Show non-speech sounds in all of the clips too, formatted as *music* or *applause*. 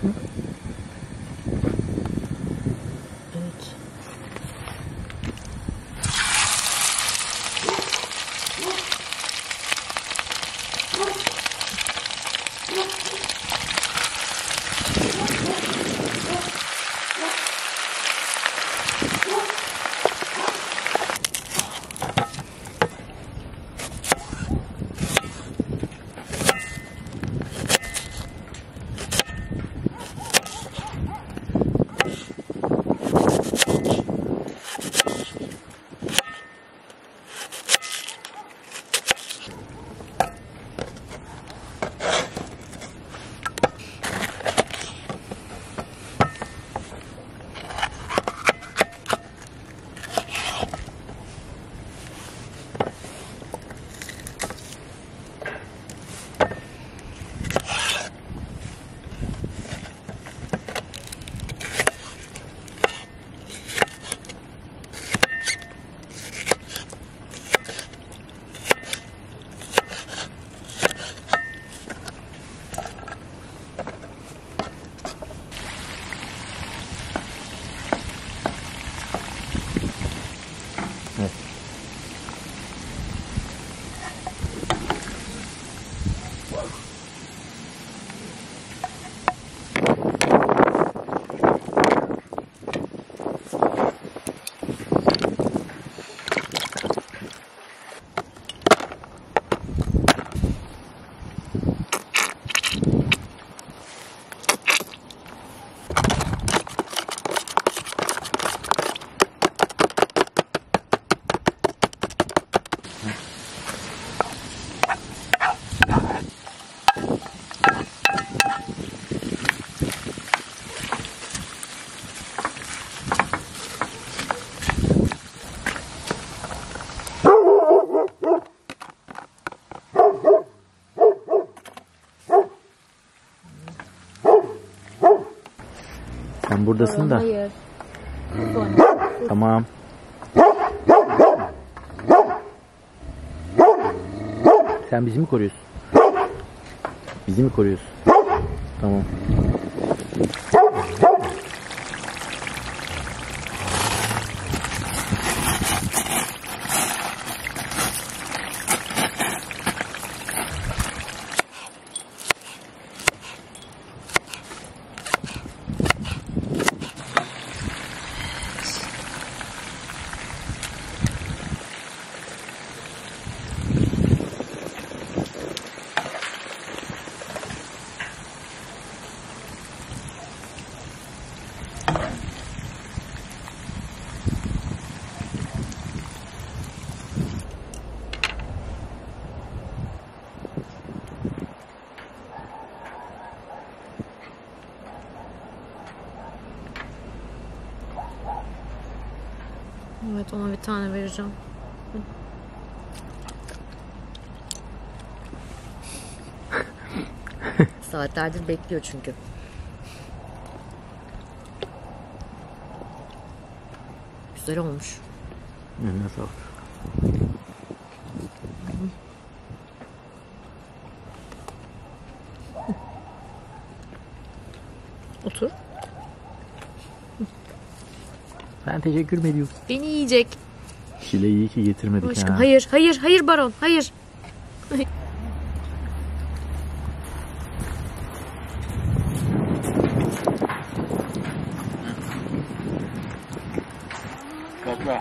olmuş buradasın da. Hayır. Tamam. Sen bizi mi koruyorsun? Bizi mi koruyorsun? Tamam. Evet ona bir tane vereceğim. *laughs* Saatlerdir bekliyor çünkü. Güzel olmuş. Eline sağlık. Otur. Ben teşekkür mü ediyorum? Beni yiyecek. Şile iyi ki getirmedik Aşkım ha. hayır hayır hayır baron hayır. Kokla.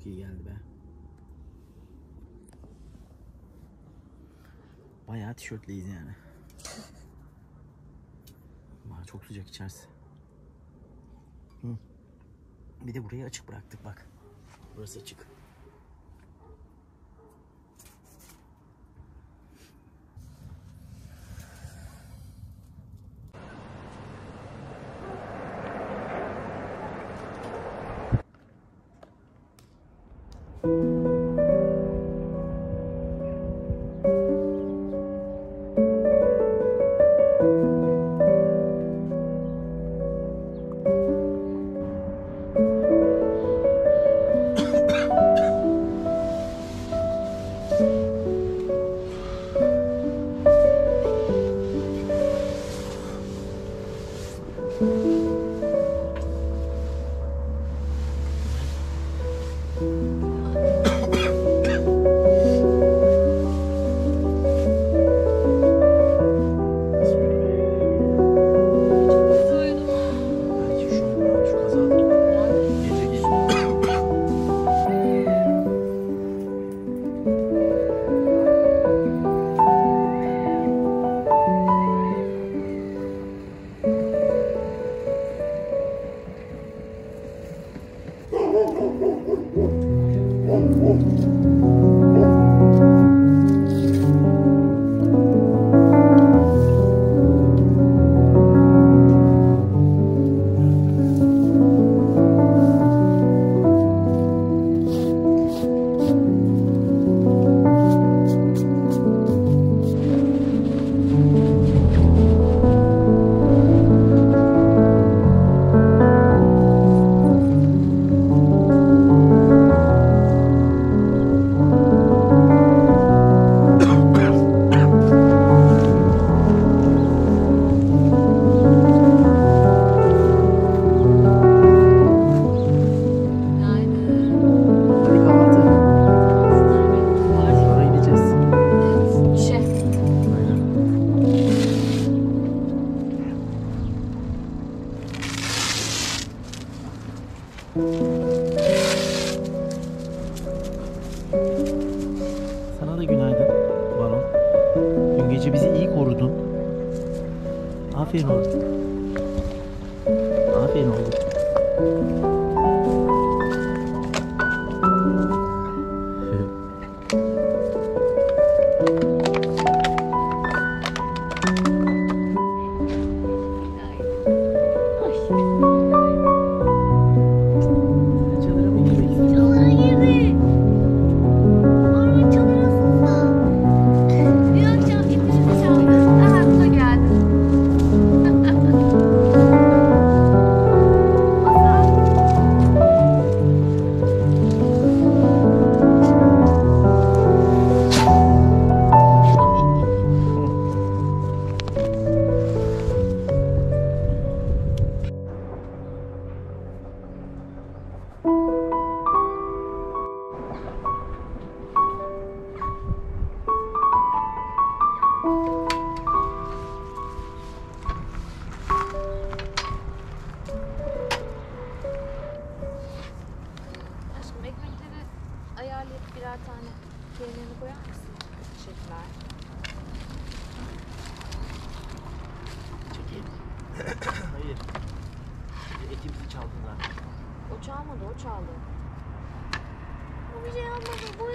Çok iyi geldi be. Bayağı tişörtleyiz yani. Ama çok sıcak içerisi. Hı. Bir de burayı açık bıraktık bak. Burası açık.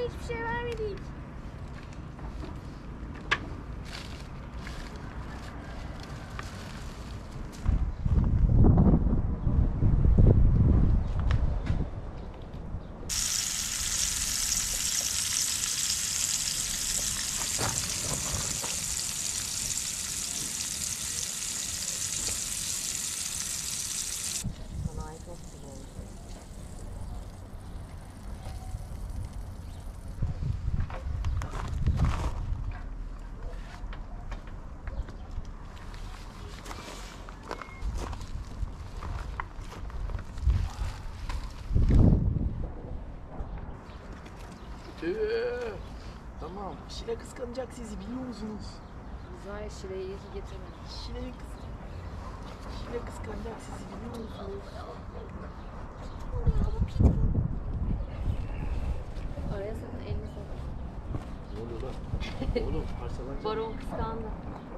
Hiçbir şey vermedik. Ee, tamam. Şile kıskanacak sizi biliyor musunuz? Uzay Şile'yi iyi ki getirmemiş. Şile, kıs Şile kıskanacak sizi biliyor musunuz? Oraya sakın elini sok. Ne oluyor lan? Oğlum parçalanacak. Baron kıskandı.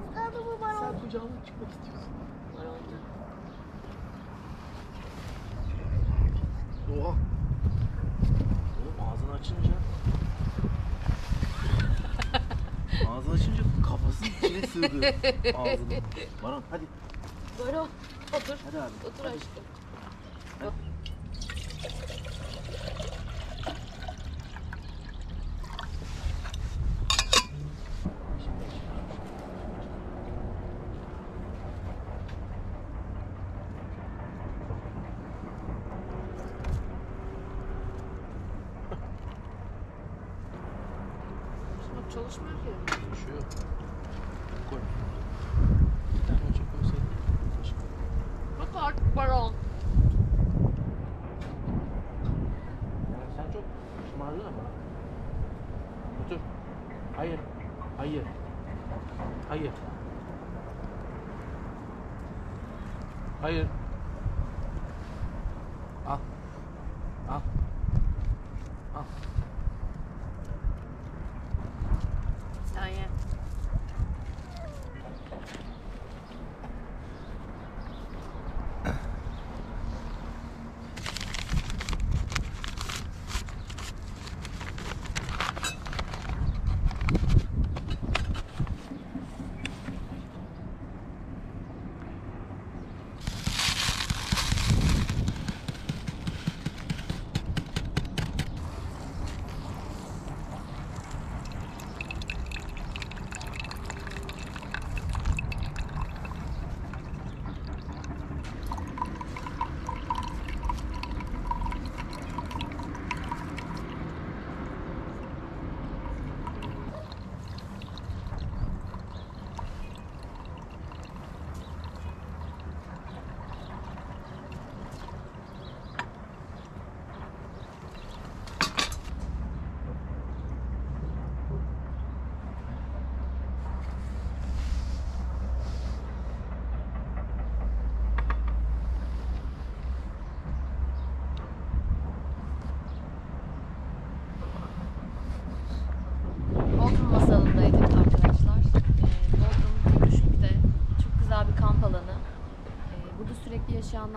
Kıskandı bu Baron. Sen kucağıma çıkmak istiyorsun. Baron. Sığdı ağzını. Baran hadi. Baron otur. Hadi abi. Otur hadi. aşkım. Bak çalışmıyor ki. Bir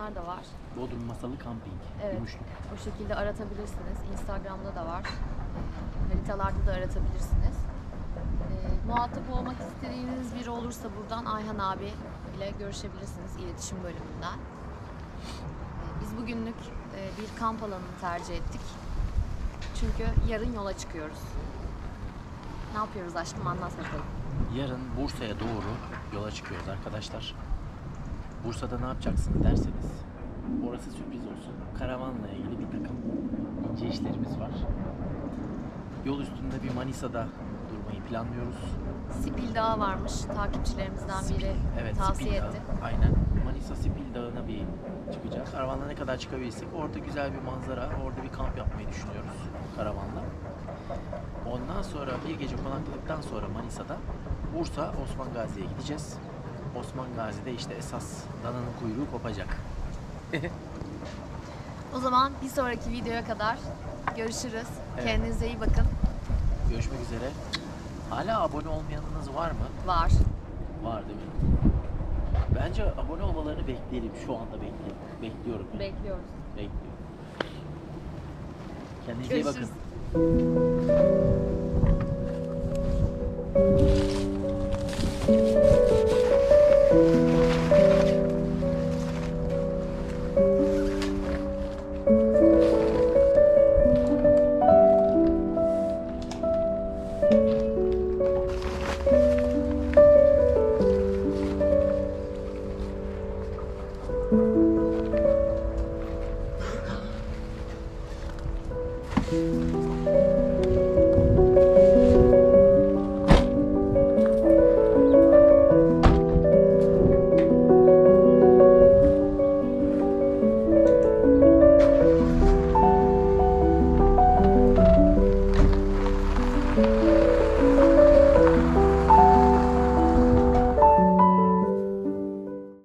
yaşayanlar da var. Bodrum Masalı Camping. Evet. Gümüşlük. O şekilde aratabilirsiniz. Instagram'da da var. Ee, haritalarda da aratabilirsiniz. Ee, muhatap olmak istediğiniz biri olursa buradan Ayhan abi ile görüşebilirsiniz iletişim bölümünden. Ee, biz bugünlük e, bir kamp alanını tercih ettik. Çünkü yarın yola çıkıyoruz. Ne yapıyoruz aşkım anlat bakalım. Yarın Bursa'ya doğru yola çıkıyoruz arkadaşlar. Bursa'da ne yapacaksınız derseniz orası sürpriz olsun. Karavanla ilgili bir takım ince işlerimiz var. Yol üstünde bir Manisa'da durmayı planlıyoruz. Sipil Dağı varmış. Takipçilerimizden biri Evet, tavsiye Sipil Dağı. etti. Aynen. Manisa Sipil Dağı'na bir çıkacağız. Karavanla ne kadar çıkabilirsek orada güzel bir manzara, orada bir kamp yapmayı düşünüyoruz karavanla. Ondan sonra bir gece konakladıktan sonra Manisa'da Bursa Osman Gazi'ye gideceğiz. Osman Gazi'de işte esas dananın kuyruğu kopacak. *laughs* O zaman bir sonraki videoya kadar görüşürüz. Evet. Kendinize iyi bakın. Görüşmek üzere. Hala abone olmayanınız var mı? Var. Var değil mi? Bence abone olmalarını bekleyelim. Şu anda bekliyorum. Bekliyorum. yani. Bekliyoruz. Bekliyorum. Kendinize iyi bakın.